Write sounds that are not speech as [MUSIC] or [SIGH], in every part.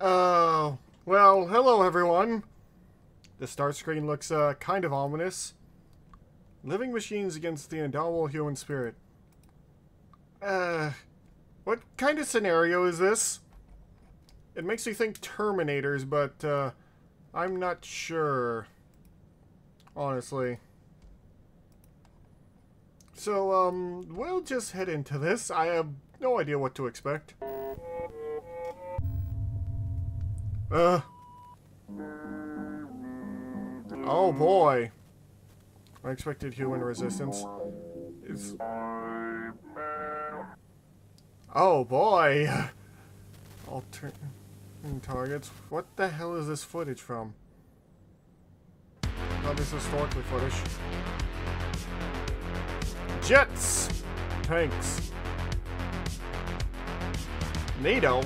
Uh, well, hello everyone. The start screen looks uh, kind of ominous. Living machines against the indomitable human spirit. Uh, what kind of scenario is this? It makes me think Terminators, but uh, I'm not sure. Honestly. So, um, we'll just head into this. I have no idea what to expect. Uh. Oh boy. Unexpected human resistance. Is. Oh boy. [LAUGHS] Alternate targets. What the hell is this footage from? Oh, this is historically footage. Jets! Tanks. NATO.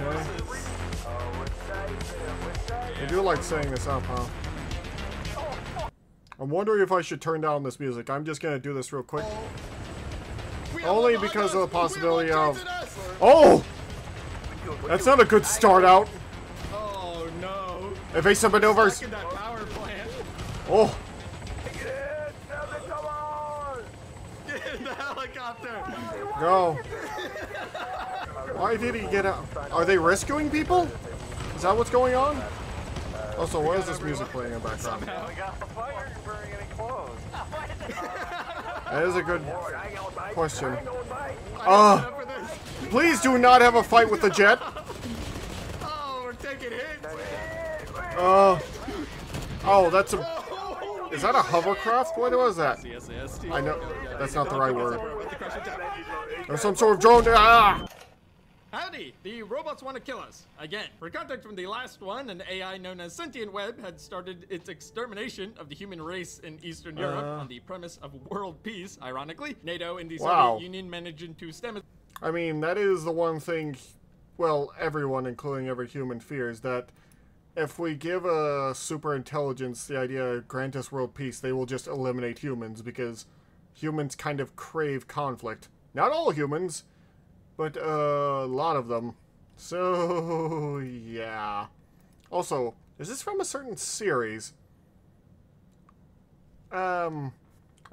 Okay. I do like saying this up, huh? I'm wondering if I should turn down this music. I'm just gonna do this real quick. Only because of the possibility of... Oh! That's not a good start out. Oh no. Evasive maneuvers. Look at that power plant. Oh, Get in the helicopter. go. Why did he get out? Are they rescuing people? Is that what's going on? Also, what is this music playing in the background? [LAUGHS] That is a good question. Uh, Up for this. please do not have a fight with the jet. Oh, we're taking hits. Uh, oh, that's a. Is that a hovercraft? What was that? I know that's not the right word. With the crush attack. There's some sort of drone. Ah! Howdy! The robots want to kill us. Again. For context from the last one, an AI known as Sentient Web had started its extermination of the human race in Eastern Europe Uh. on the premise of world peace, ironically. NATO and the Wow. Soviet Union managing to stem it. I mean, that is the one thing, well, everyone, including every human, fears that if we give a super intelligence the idea grant us world peace, they will just eliminate humans because humans kind of crave conflict. Not all humans, but uh, a lot of them. So, [LAUGHS] yeah. Also, is this from a certain series? Um,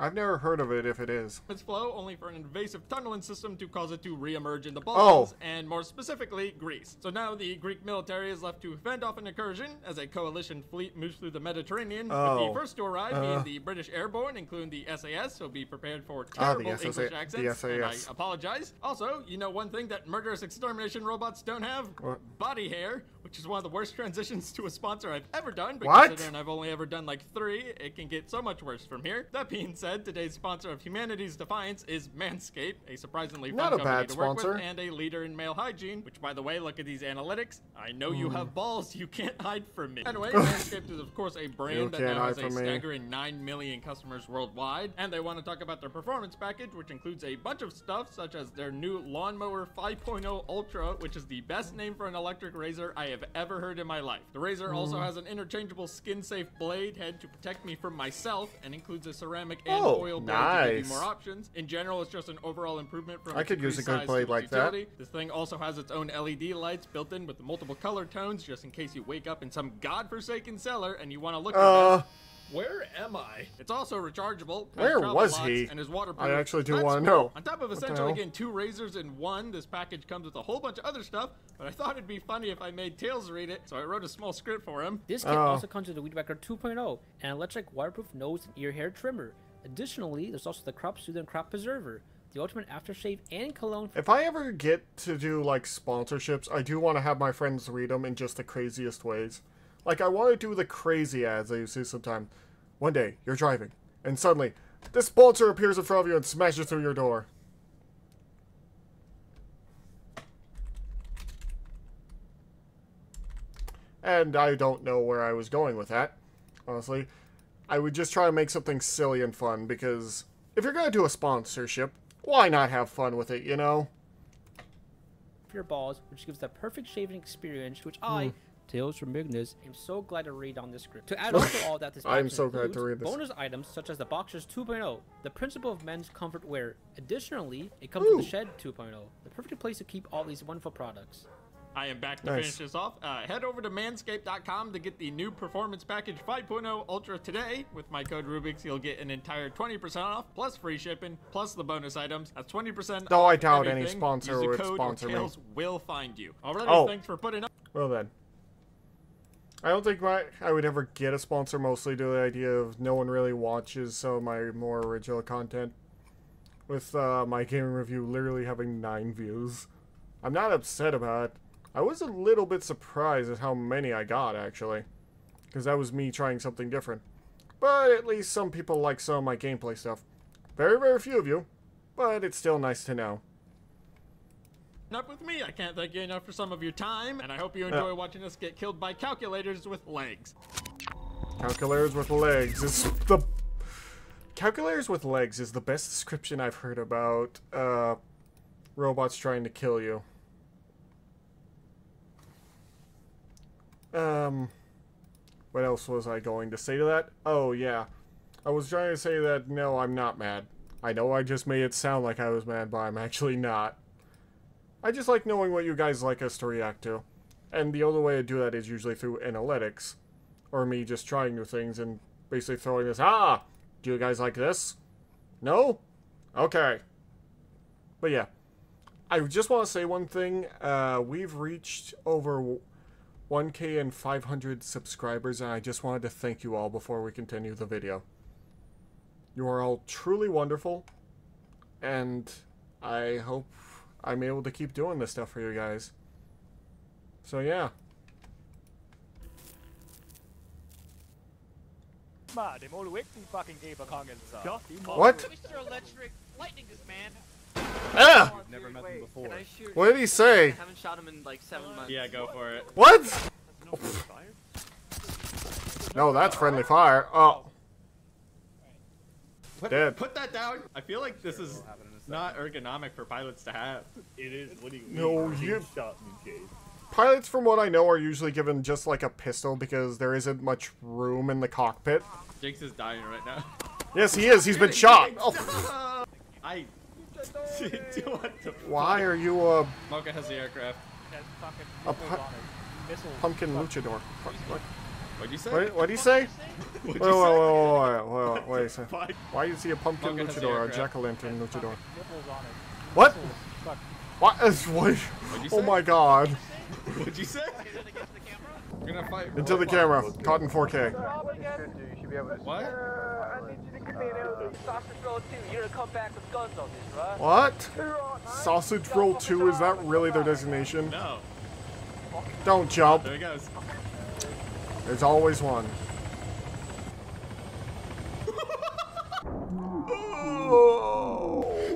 I've never heard of it if it is. its flow only for an invasive tunneling system to cause it to re-emerge in the Oh. Balkans and more specifically Greece. So now the Greek military is left to fend off an incursion as a coalition fleet moves through the Mediterranean. With Oh. the first to arrive Uh. being the British Airborne, including the SAS, so be prepared for Ah, terrible SSA English the accents. And I apologize. Also, you know one thing that murderous extermination robots don't have? What? Body hair, which is one of the worst transitions to a sponsor I've ever done. But What? considering I've only ever done like three, it can get so much worse from here. That being said, today's sponsor of Humanity's Defiance is Manscaped, a surprisingly fun Not a company bad to work with and a leader in male hygiene. Which, by the way, look at these analytics. I know you Hmm. have balls, you can't hide from me. Anyway, [LAUGHS] Manscaped is of course a You brand that now has a from me. staggering 9 million customers worldwide, and they want to talk about their performance package, which includes a bunch of stuff such as their new Lawnmower 5.0 Ultra, which is the best name for an electric razor I have ever heard in my life. The razor also Hmm. has an interchangeable skin-safe blade head to protect me from myself, and includes a ceramic and Oh, oil blade to give you more options. In general, it's just an overall improvement from I could use a good blade like its that. This thing also has its own LED lights built in with multiple color tones, just in case you wake up in some godforsaken cellar and you want to look Uh. Where am I? It's also rechargeable. Where was lots, he? And is waterproof. I actually do That's wanna cool. know. On top of essentially getting two razors in one, this package comes with a whole bunch of other stuff. But I thought it'd be funny if I made Tails read it, so I wrote a small script for him. This kit Oh. also comes with the Weed Whacker 2.0, an electric waterproof nose and ear hair trimmer. Additionally, there's also the Crop Soother and Crop Preserver, the ultimate aftershave and cologne If I ever get to do like sponsorships, I do want to have my friends read them in just the craziest ways. Like I want to do the crazy ads that you see sometimes. One day you're driving, and suddenly this sponsor appears in front of you and smashes through your door. And I don't know where I was going with that. Honestly, I would just try to make something silly and fun because if you're gonna do a sponsorship, why not have fun with it, you know? your balls, which gives the perfect shaving experience, which hmm. I, Tails from Magnus, am so glad to read on this script. To add on to [LAUGHS] all that, this I'm so glad to includes read this. bonus items such as the Boxers 2.0, the principle of men's comfort wear. Additionally, it comes with the Shed 2.0, the the perfect place to keep all these wonderful products. I am back to Nice. finish this off. Uh, head over to manscaped.com to get the new Performance Package 5.0 Ultra today. With my code Rubix, you'll get an entire 20% off, plus free shipping, plus the bonus items. That's 20% Though off I doubt any sponsor Use the would code or sponsor me. Tails will find you. Alrighty, Oh. thanks for putting up. Well then. I don't think my I would ever get a sponsor mostly due to the idea of no one really watches some of my more original content. With uh, my gaming review literally having nine views. I'm not upset about it. I was a little bit surprised at how many I got actually. Because that was me trying something different. But at least some people like some of my gameplay stuff. Very, very few of you. But it's still nice to know. Up with me. I can't thank you enough for some of your time, and I hope you enjoy Yeah. watching us get killed by calculators with legs. Calculators with legs is the calculators with legs is the best description I've heard about uh, robots trying to kill you. Um, what else was I going to say to that? Oh yeah, I was trying to say that no, I'm not mad. I know I just made it sound like I was mad, but I'm actually not. I just like knowing what you guys like us to react to, and the only way to do that is usually through analytics or me just trying new things and basically throwing this, ah, do you guys like this? No? Okay. But yeah, I just want to say one thing. Uh, we've reached over 1k and 500 subscribers, and I just wanted to thank you all before we continue the video. You are all truly wonderful, and I hope I'm able to keep doing this stuff for you guys. So yeah. Ma, dem Ole Wick die fucking Geberkangen sa. Ja, die What? Mr. Electric, lightning this man. Ah! Never met them before. Can I shoot? What did he say? I haven't shot him in like seven months. Yeah, go for it. What? No, that's friendly fire. Oh. Put, Dead. put that down. I feel like this is not ergonomic for pilots to have. It is. What do you mean? No, mean? you- shot me, Jade. Pilots, from what I know, are usually given just like a pistol because there isn't much room in the cockpit. Jinx is dying right now. Yes, he is. He's been shot. [LAUGHS] Oh, I. [LAUGHS] why are you a Mocha has the aircraft. A pu- on pumpkin luchador? What? What? What'd you say? What what'd he say? What'd Wait, you wait, wait, wait, wait, wait a second. Fuck. Why is he a pumpkin Mocha luchador, a jack-o'-lantern luchador? Nipples on it. What? What is what? Oh my god. What'd you say? We're gonna fight. Into the camera. Caught in 4K. What? I need you to come in sausage roll two. You're gonna come back with guns on this, right? What? Sausage roll 2, is that really their designation? No. Don't jump. There he goes. There's always one.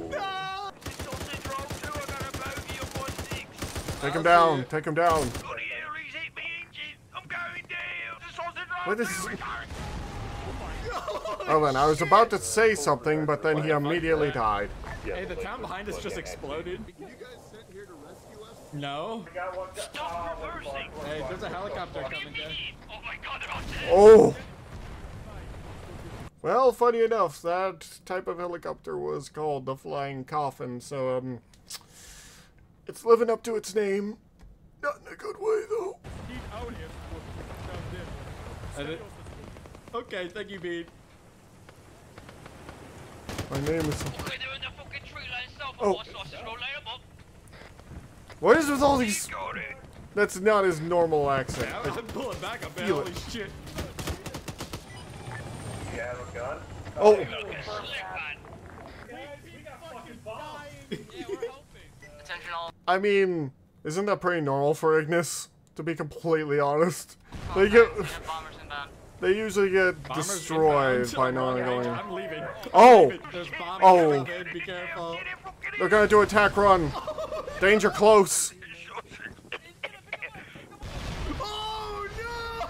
Sausage [LAUGHS] roll two. I got a bogey on one six. Take him down. Take him down. Bloody hell, he's hit. I'm going down. The sausage roll What two. is- we're going. Well then, I was about to say something, but then he immediately died. Hey, the town behind us just exploded. No. Stop reversing. Hey, there's a helicopter coming down. Oh my god, they're on deck. Oh! Well, funny enough, that type of helicopter was called the Flying Coffin, so, um... It's living up to its name. Not in a good way, though. He's out here. And it- Okay, thank you, Bean. My name is... Okay, they're in the fucking tree line south. Oh. Oh. Sausage roll, light 'em up. What is with all these... Got. That's not his normal accent. Yeah, I'm pulling back a bit. Feel Holy it. shit. Oh, Looking slick, man. Attention all. I mean, isn't that pretty normal for Ignis? To be completely honest. Oh, they get... We have bombers inbound. They usually get Bombers destroyed by I'm not going... I'm leaving. Oh. I'm leaving. Oh. coming. Be careful. They're gonna do attack run. [LAUGHS] Danger close. Oh no!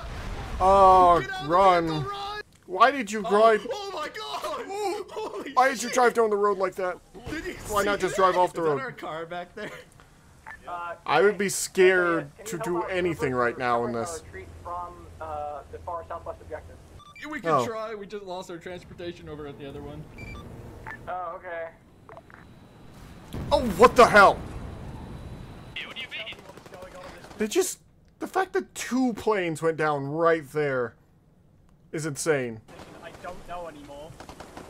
Oh, Get out of the run. run! Why did you ride? Oh my god! Holy Why did you shit. drive down the road like that? Why not just that? drive off the Is that road? our car back there? I would be scared to do anything right now in this. Retreat from uh, the far southwest objective. Yeah, We can Oh. try. We just lost our transportation over at the other one. Oh, okay. Oh, what the hell? What do you mean? They just the fact that two planes went down right there is insane. I don't know anymore.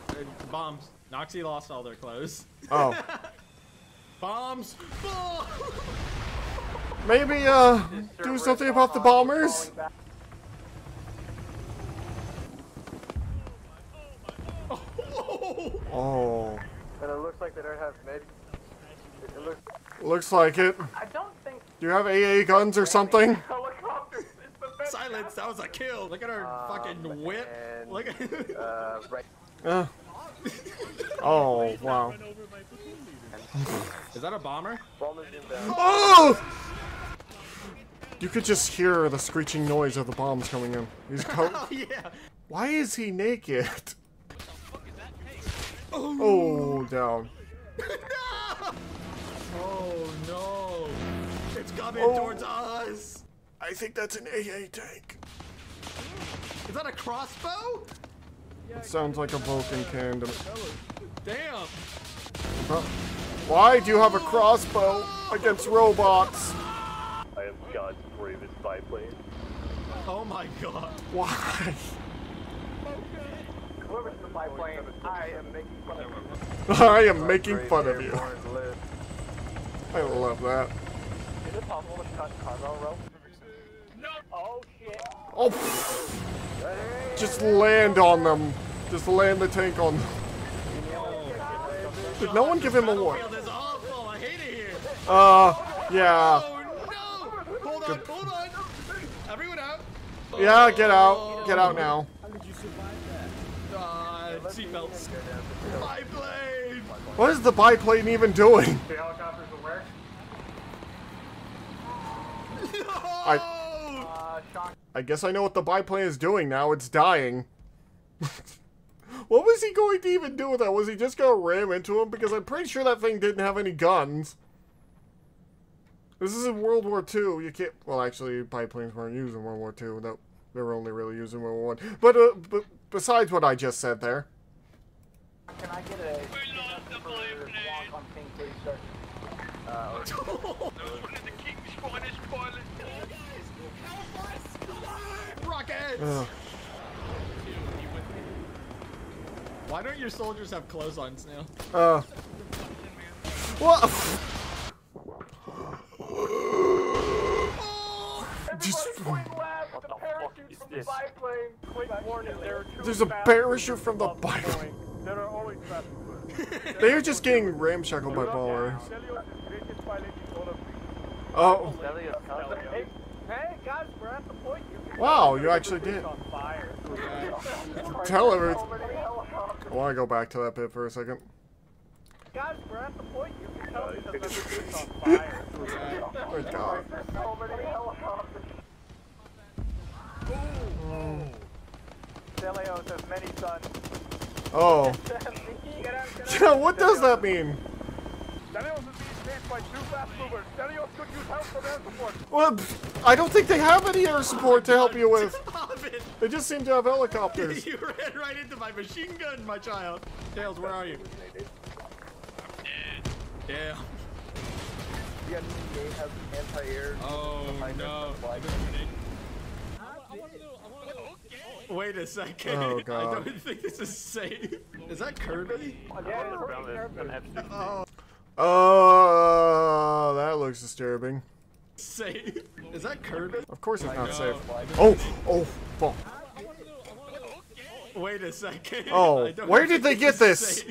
Uh, Bombs. Noxy lost all their clothes. Oh, [LAUGHS] Bombs. [LAUGHS] Maybe uh do something about the bombers. Falling back. Whoa! Oh, And it looks like they don't have med. It looks. looks like it. I don't think Do you have AA guns or something? [LAUGHS] helicopters is the best. Silence. That was a kill. Look at her fucking whip. and, Look at. Uh, right. [LAUGHS] Uh. [LAUGHS] Oh wow. Is that a bomber? Oh! You could just hear the screeching noise of the bombs coming in. He's co- Oh yeah. Why is he naked? Oh, down. Oh no! It's coming Oh. towards us. I think that's an AA tank. Is that a crossbow? It sounds like a Vulcan cannon. Damn. Huh? Why do you have a crossbow against robots? I am God's bravest biplane. Oh my god. Why? Whoever's the biplane, I am making fun of you. [LAUGHS] I am making fun of you. I love that. Is it possible to cut cargo rope? No. Oh shit. Oh, pfft. just land on them. Just land the tank on them. Did no one give him a warning? Field is awful. I hate it here. Uh, yeah. Oh no! Hold on, hold on. Everyone out. Yeah, get out. Get out now. Uh, seatbelts. My blade. What is the biplane even doing? The helicopters [LAUGHS] are where? I, Uh. I guess I know what the biplane is doing now. It's dying. what was he going to even do with that? Was he just going to ram into him? Because I'm pretty sure that thing didn't have any guns. This is in World War II. You can't. Well, actually, biplanes weren't used in World War II. No, they were only really used in World War One. But, uh, but besides what I just said there, Can I get a We lost the biplane. walk on King, please, sir? Uh, That was one of the king's finest pilots. Rockets. Ugh. Why don't your soldiers have clothes on, Snail? uh, what? Just, Quick lab, the parachute from the biplane. Quick warning, there are two there's a fast parachute from the movers above biplane. There are always fast. [LAUGHS] They're just getting ramshackled by ballers. Stelios is greatest pilot in all of Greece. Oh, Hey, hey, guys, we're at the point. You can wow, you actually did. [LAUGHS] Tell every. So many helicopters. I want to go back to that bit for a second. Guys, we're at the point. You can tell because everything's on fire. Oh my god. There's so many helicopters. Stelios has many sons. Oh. Get out, get out. Yeah, what does that mean? By two fast movers. Stelios could use help from air support. Well, I don't think they have any air support to help you with. [LAUGHS] They just seem to have helicopters. [LAUGHS] You ran right into my machine gun, my child. Tails, where are you? Damn. The NCA has anti-air. Oh no. Wait a second. Oh, [LAUGHS] I don't think this is safe. Is that Kirby? Yeah, Oh, that looks disturbing. Safe. Is that Kirby? Of course it's not No. safe. Oh, oh, fuck. Wait a second. Oh, where did they get this?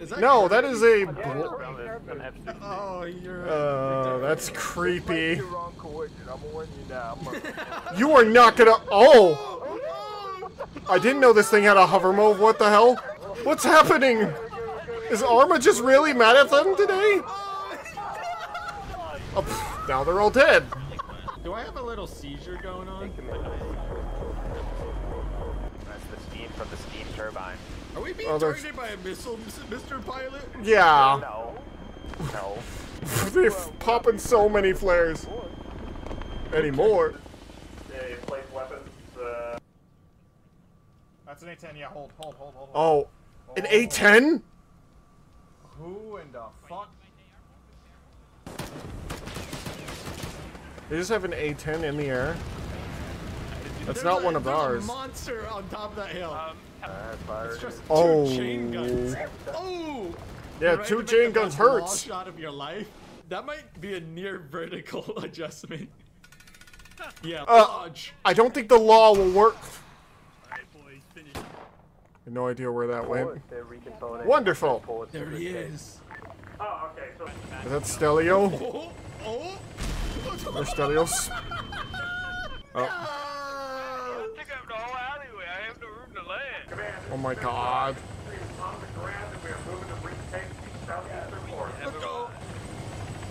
that No, that Kirby? is a. bl- Oh, you're. Uh, that's creepy. wrong coordinate. I'm warning you now. [LAUGHS] Are not gonna. Oh! [LAUGHS] I didn't know this thing had a hover mode. What the hell? What's happening? Is Arma just really mad at them today? Oh, pff, now they're all dead. Do I have a little seizure going on? That's the steam from the steam turbine. Are we being Oh, targeted by a missile, Mr. Pilot? Yeah. No. No. [LAUGHS] They're popping so many flares. Anymore. Yeah, place weapons. Uh, That's an A10. Yeah, hold, hold, hold, hold. Oh, an A10? Who in the fuck? They just have an A10 in the air. That's There's not a- one of there's ours. A monster on top of that hill. Um, it's just two Oh. chain guns. [LAUGHS] Oh. Yeah, Ready two to chain the guns best wall hurts. Shot of your life. That might be a near vertical [LAUGHS] adjustment. [LAUGHS] Yeah, Uh, dodge. I don't think the law will work. alright, boys, finish. I have no idea where that went. Wonderful. There he is. Oh, okay. So Is that Stelio? Oh, oh. Or Stelios? Oh, I think I have the whole alleyway. I have no room to land. oh my god.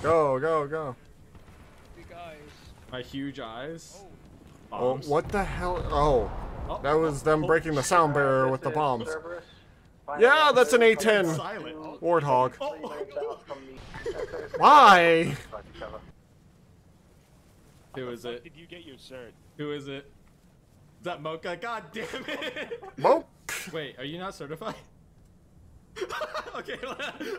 Go, go, go. My huge eyes. Oh, what the hell? Oh, Oh, that was them oh, breaking the sound barrier with the bombs. Yeah, that's an A10 Warthog. Three lanes out from the- Why? Fuck each other. Who is it? Did you get your cert? Who is it? Is that Mocha? God damn it! Well, Wait, are you not certified? [LAUGHS] okay. [LAUGHS]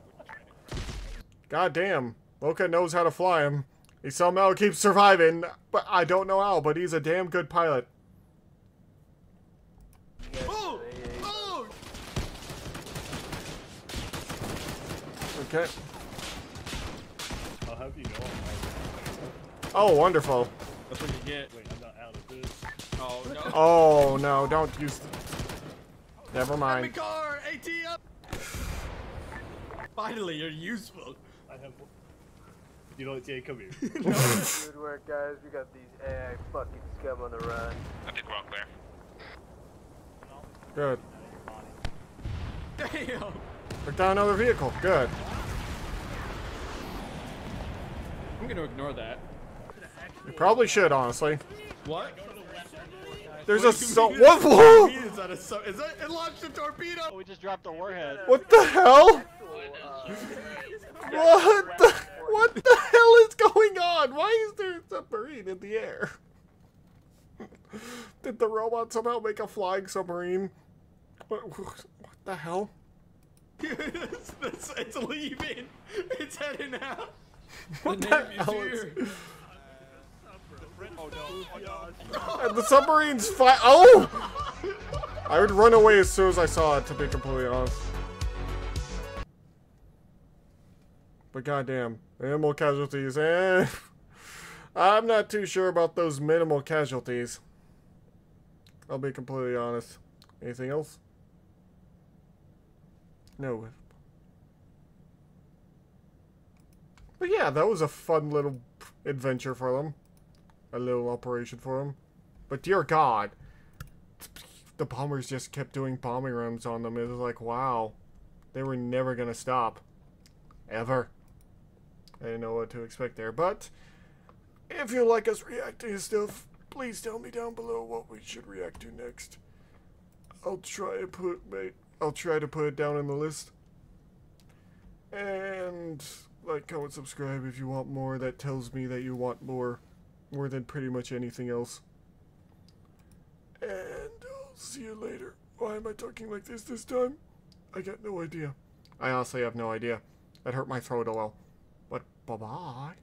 god damn. Mocha knows how to fly him. He somehow keeps surviving, but I don't know how, but he's a damn good pilot. oh! Oh! Okay. I'll have you know I'm Oh, wonderful. That's what you get. wait, I'm not out of this. Oh no. Oh, no, don't use... Never Enemy mind. car! AT up! Finally, you're useful. I have. You know what, Jay? Come here. [LAUGHS] Good work, guys. We got these AI fucking scum on the run. I think we're all clear. Good. Damn! Took down another vehicle. Good. I'm gonna ignore that. You probably should, honestly. What? There's a What do so... mean What? Whoa! Is that a so? Is that it launched a torpedo? Oh, we just dropped a warhead. What the hell? [LAUGHS] What the, what the hell is going on? Why is there a submarine in the air? [LAUGHS] Did the robot somehow make a flying submarine? What, what the hell? It's, it's, it's leaving. It's heading out. What the the hell is- here. Oh no. Oh no. And the submarine's fly. Oh! I would run away as soon as I saw it, to be completely honest. But goddamn, minimal casualties. Eh, I'm not too sure about those minimal casualties. I'll be completely honest. Anything else? No. But yeah, that was a fun little adventure for them. A little operation for them. But dear God, the bombers just kept doing bombing runs on them. It was like, wow, they were never gonna stop, ever. I didn't know what to expect there. But if you like us reacting to stuff, please tell me down below what we should react to next. I'll try and put mate. I'll try to put it down in the list. And like, comment, subscribe if you want more. That tells me that you want more, more than pretty much anything else. And I'll see you later. Why am I talking like this this time? I got no idea. I honestly have no idea. That hurt my throat a little. But bye bye.